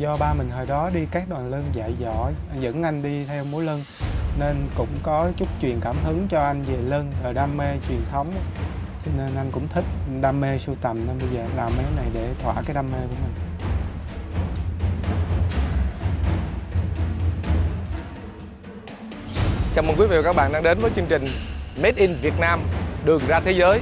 do ba mình hồi đó đi các đoàn lân dạy dỗ dẫn anh đi theo múa lân, nên cũng có chút truyền cảm hứng cho anh về lân và đam mê truyền thống. Cho nên anh cũng thích đam mê sưu tầm, nên bây giờ làm mấy cái này để thỏa cái đam mê của mình. Chào mừng quý vị và các bạn đang đến với chương trình Made in Việt Nam, Đường ra thế giới.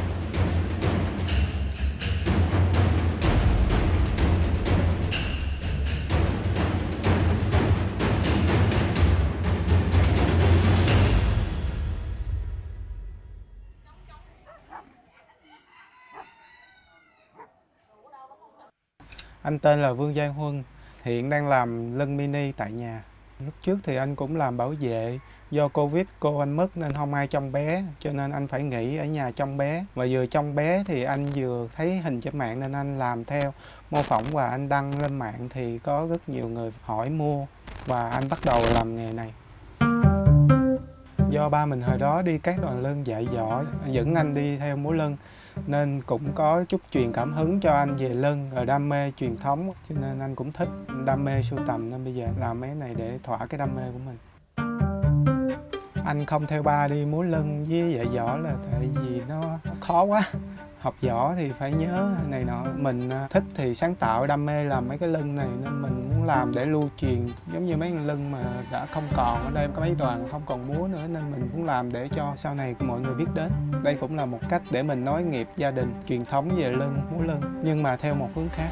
Anh tên là Vương Giang Huân, hiện đang làm lân mini tại nhà. Lúc trước thì anh cũng làm bảo vệ, do Covid cô anh mất nên không ai trông bé, cho nên anh phải nghỉ ở nhà trông bé. Và vừa trông bé thì anh vừa thấy hình trên mạng nên anh làm theo, mô phỏng và anh đăng lên mạng thì có rất nhiều người hỏi mua và anh bắt đầu làm nghề này. Ừ. Do ba mình hồi đó đi các đoàn lân dạy dỗ, dẫn anh đi theo múa lân nên cũng có chút truyền cảm hứng cho anh về lân và đam mê truyền thống cho nên anh cũng thích đam mê sưu tầm nên bây giờ làm mấy này để thỏa cái đam mê của mình. Anh không theo ba đi múa lân với dạy dỗ là tại vì nó khó quá. Học võ thì phải nhớ này nọ mình à, thích thì sáng tạo đam mê làm mấy cái lân này nên mình làm để lưu truyền, giống như mấy cái lưng mà đã không còn ở đây, có mấy đoàn không còn múa nữa, nên mình cũng làm để cho sau này mọi người biết đến. Đây cũng là một cách để mình nói nghiệp gia đình, truyền thống về lưng, múa lưng, nhưng mà theo một hướng khác.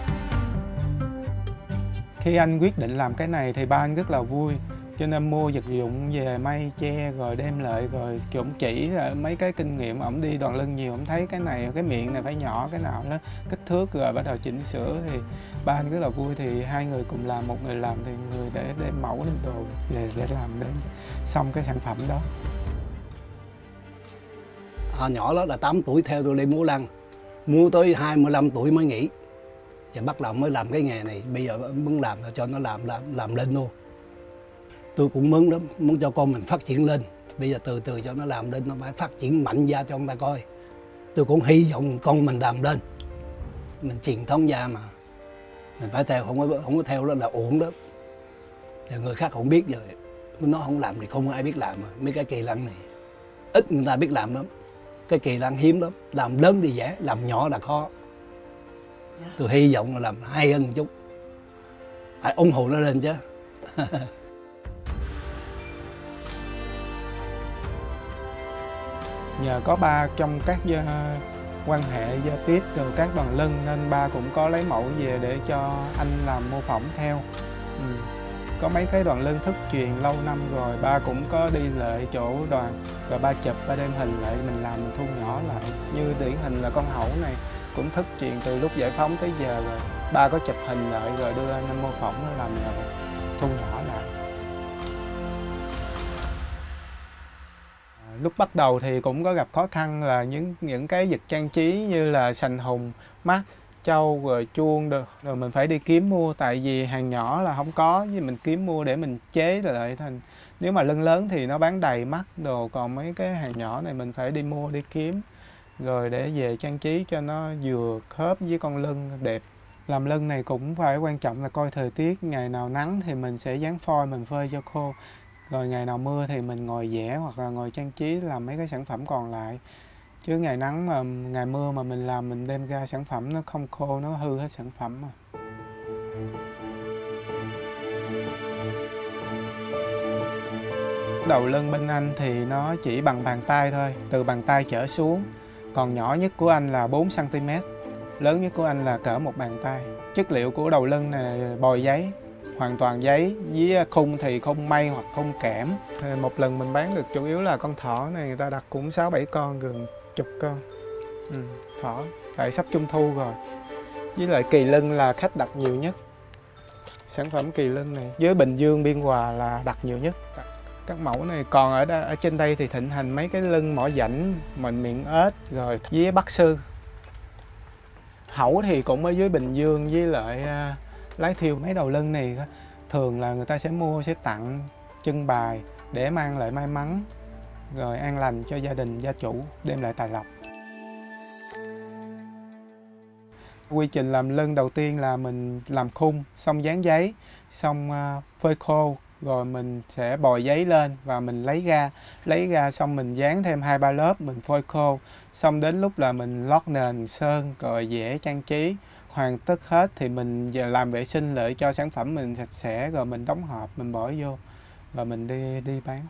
Khi anh quyết định làm cái này thì ba anh rất là vui cho nên mua vật dụng về may che rồi đem lại rồi cũng chỉ mấy cái kinh nghiệm ổng đi đoàn lưng nhiều ổng thấy cái này cái miệng này phải nhỏ cái nào nó kích thước rồi bắt đầu chỉnh sửa thì ba anh rất là vui thì hai người cùng làm một người làm thì người để đem mẫu lên đồ để để làm đến xong cái sản phẩm đó. À, nhỏ đó là 8 tuổi theo tôi đi múa lăng. Mua tới 25 tuổi mới nghỉ. Và bắt đầu mới làm cái nghề này. Bây giờ muốn làm cho nó làm làm làm lên luôn tôi cũng muốn lắm muốn cho con mình phát triển lên. Bây giờ từ từ cho nó làm lên nó phải phát triển mạnh ra cho người ta coi. Tôi cũng hy vọng con mình làm lên. Mình truyền thống gia mà. Mình phải theo không có không có theo đó là uổng đó. Thì người khác không biết rồi. Nó không làm thì không ai biết làm mà. Mấy cái kỳ lăng này ít người ta biết làm lắm. Cái kỳ lăng hiếm lắm. Làm lớn thì dễ làm nhỏ là khó. Tôi hy vọng là làm hay hơn một chút. Phải ủng hộ nó lên chứ nhờ có ba trong các gia, quan hệ giao tiếp từ các đoàn lân nên ba cũng có lấy mẫu về để cho anh làm mô phỏng theo ừ. có mấy cái đoàn lân thất truyền lâu năm rồi ba cũng có đi lại chỗ đoàn rồi ba chụp ba đem hình lại mình làm mình thu nhỏ lại như điển hình là con hẩu này cũng thất truyền từ lúc giải phóng tới giờ rồi ba có chụp hình lại rồi đưa anh mô phỏng làm rồi thu nhỏ lúc bắt đầu thì cũng có gặp khó khăn là những những cái vật trang trí như là sành hùng mắt trâu, rồi chuông được rồi mình phải đi kiếm mua. Tại vì hàng nhỏ là không có vì mình kiếm mua để mình chế lại thành, nếu mà lưng lớn thì nó bán đầy mắt đồ. Còn mấy cái hàng nhỏ này mình phải đi mua, đi kiếm, rồi để về trang trí cho nó vừa khớp với con lưng đẹp. Làm lưng này cũng phải quan trọng là coi thời tiết, ngày nào nắng thì mình sẽ dán phôi mình phơi cho khô rồi ngày nào mưa thì mình ngồi vẽ hoặc là ngồi trang trí làm mấy cái sản phẩm còn lại. Chứ ngày nắng mà, ngày mưa mà mình làm mình đem ra sản phẩm nó không khô, nó hư hết sản phẩm mà. Đầu lưng bên anh thì nó chỉ bằng bàn tay thôi, từ bàn tay trở xuống. Còn nhỏ nhất của anh là 4 cm lớn nhất của anh là cỡ một bàn tay. Chất liệu của đầu lưng này bồi giấy hoàn toàn giấy với khung thì khung may hoặc khung kẽm. Một lần mình bán được chủ yếu là con thỏ này người ta đặt cũng sáu bảy con gần chục con. Ừ, thỏ tại sắp trung thu rồi. Với lại kỳ lân là khách đặt nhiều nhất. Sản phẩm kỳ lân này với bình dương biên hòa là đặt nhiều nhất. Các mẫu này còn ở đây, ở trên đây thì thịnh hành mấy cái lưng mỏ rảnh mình miệng ếch rồi với bắc sư. Hẩu thì cũng ở dưới bình dương với lại uh, lái thiêu mấy đầu lân này thường là người ta sẽ mua, sẽ tặng trưng bày để mang lại may mắn, rồi an lành cho gia đình, gia chủ, đem lại tài lộc. Quy trình làm lân đầu tiên là mình làm khung, xong dán giấy, xong à, phơi khô, rồi mình sẽ bồi giấy lên và mình lấy ra. Lấy ra xong mình dán thêm hai ba lớp, mình phơi khô. Xong đến lúc là mình lót nền sơn rồi vẽ trang trí hoàn tất hết thì mình làm vệ sinh lại cho sản phẩm mình sạch sẽ rồi mình đóng hộp mình bỏ vô và mình đi đi bán.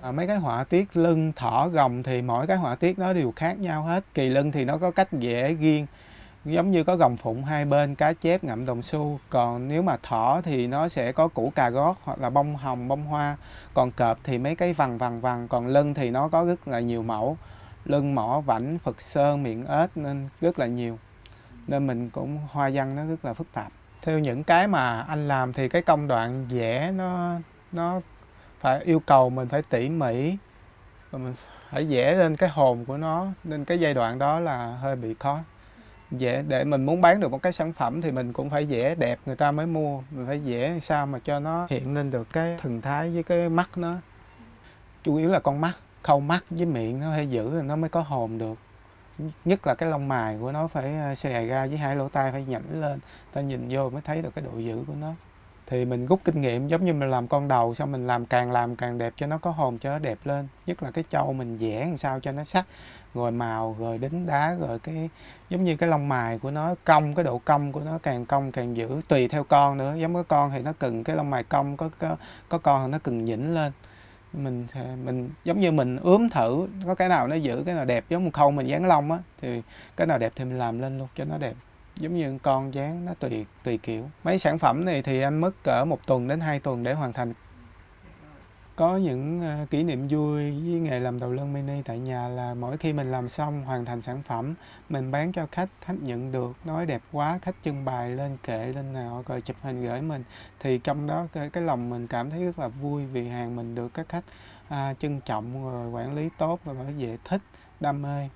À, mấy cái họa tiết lưng thỏ gồng thì mỗi cái họa tiết nó đều khác nhau hết. Kỳ lưng thì nó có cách vẽ riêng giống như có gồng phụng hai bên cá chép ngậm đồng xu. Còn nếu mà thỏ thì nó sẽ có củ cà gót hoặc là bông hồng bông hoa. Còn cọp thì mấy cái vằn vằn vằn. Còn lưng thì nó có rất là nhiều mẫu. Lưng mỏ vảnh phật sơn miệng ếch nên rất là nhiều nên mình cũng hoa văn nó rất là phức tạp. Theo những cái mà anh làm thì cái công đoạn vẽ nó nó phải yêu cầu mình phải tỉ mỉ và mình phải vẽ lên cái hồn của nó. Nên cái giai đoạn đó là hơi bị khó. Vẽ để mình muốn bán được một cái sản phẩm thì mình cũng phải vẽ đẹp người ta mới mua. Mình phải vẽ sao mà cho nó hiện lên được cái thần thái với cái mắt nó. Chủ yếu là con mắt, khâu mắt với miệng nó hơi giữ thì nó mới có hồn được nhất là cái lông mài của nó phải ờ, xòe ra với hai lỗ tai phải nhảnh lên. Ta nhìn vô mới thấy được cái độ giữ của nó. Thì mình rút kinh nghiệm giống như mình làm con đầu xong mình làm càng làm càng đẹp cho nó có hồn cho nó đẹp lên. Nhất là cái trâu mình vẽ làm sao cho nó sắc rồi màu rồi đính đá rồi cái giống như cái lông mài của nó cong cái độ cong của nó càng cong càng giữ tùy theo con nữa. Giống cái con thì nó cần cái lông mài cong có có, có con thì nó cần nhỉnh lên mình mình giống như mình ướm thử, có cái nào nó giữ, cái nào đẹp, giống một khâu mình dán lông á, thì cái nào đẹp thì mình làm lên luôn cho nó đẹp. Giống như con dán nó tùy tùy kiểu. Mấy sản phẩm này thì anh mất cỡ một tuần đến hai tuần để hoàn thành có những ờ, kỷ niệm vui với nghề làm đầu lân mini tại nhà là mỗi khi mình làm xong hoàn thành sản phẩm mình bán cho khách khách nhận được nói đẹp quá khách trưng bày lên kệ lên nào rồi chụp hình gửi mình. Thì trong đó cái, cái lòng mình cảm thấy rất là vui vì hàng mình được các khách à, trân trọng rồi quản lý tốt và bởi vậy thích đam mê.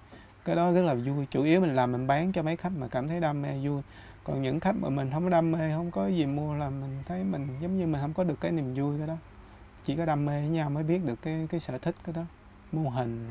Cái đó rất là vui chủ yếu mình làm mình bán cho mấy khách mà cảm thấy đam mê vui. Còn những khách mà mình không có đam mê không có gì mua là mình thấy mình giống như mình không có được cái niềm vui cái đó chỉ có đam mê với nhau mới biết được cái cái sở thích cái đó. Mô hình.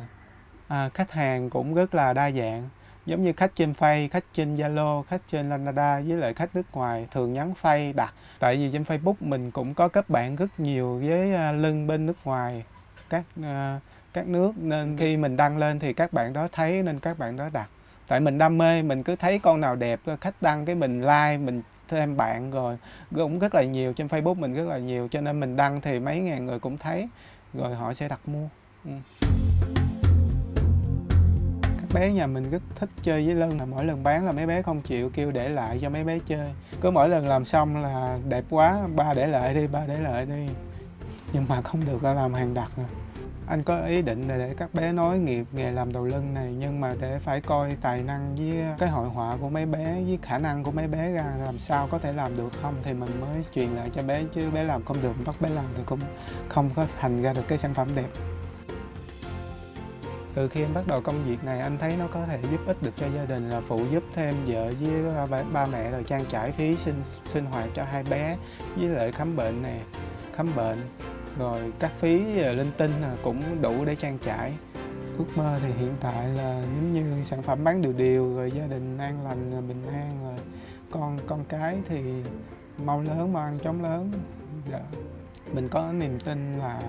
À, khách hàng cũng rất là đa dạng. Giống như khách trên Face, khách trên Zalo, khách trên Lazada với lại khách nước ngoài thường nhắn Face đặt. Tại vì trên Facebook mình cũng có kết bạn rất nhiều với à, lưng bên nước ngoài, các uh, các nước. Nên khi mình đăng lên thì các bạn đó thấy nên các bạn đó đặt. Tại mình đam mê, mình cứ thấy con nào đẹp khách đăng cái mình like, mình thêm bạn rồi. Cũng rất là nhiều, trên Facebook mình rất là nhiều, cho nên mình đăng thì mấy ngàn người cũng thấy. Rồi họ sẽ đặt mua. Ừ. các bé nhà mình rất thích chơi với lân là mỗi lần bán là mấy bé không chịu, kêu để lại cho mấy bé chơi. Cứ mỗi lần làm xong là đẹp quá, ba để lại đi, ba để lại đi. Nhưng mà không được làm hàng đặt rồi anh có ý định là để các bé nối nghiệp nghề làm đầu lưng này nhưng mà để phải coi tài năng với cái hội họa của mấy bé với khả năng của mấy bé ra làm sao có thể làm được không? Thì mình mới truyền lại cho bé chứ bé làm không được bắt bé làm thì cũng không có thành ra được cái sản phẩm đẹp. Từ khi em bắt đầu công việc này anh thấy nó có thể giúp ích được cho gia đình là phụ giúp thêm vợ với ba, ba mẹ rồi trang trải phí sinh sinh hoạt cho hai bé với lại khám bệnh này khám bệnh rồi các phí à, linh tinh à, cũng đủ để trang trải. Ước mơ thì hiện tại là giống như sản phẩm bán đều đều, rồi gia đình an lành à, bình an, rồi con con cái thì mau lớn, mau ăn chóng lớn. Dạ. mình có niềm tin là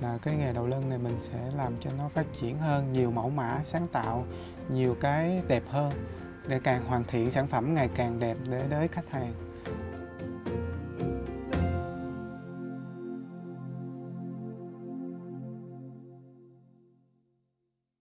là cái nghề đầu lân này mình sẽ làm cho nó phát triển hơn, nhiều mẫu mã sáng tạo, nhiều cái đẹp hơn, để càng hoàn thiện sản phẩm ngày càng đẹp để đến khách hàng.